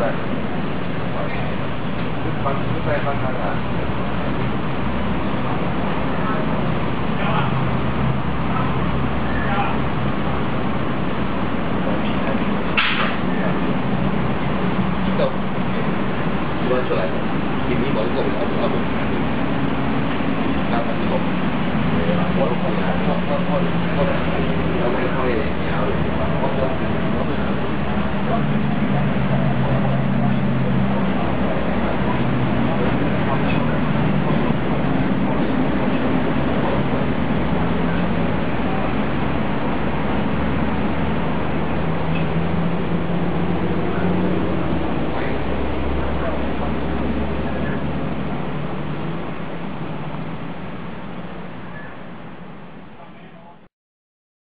对，就翻就再翻看看。官出来，点名我都过不了，我都过不了。那肯定过。我都过不了，我我。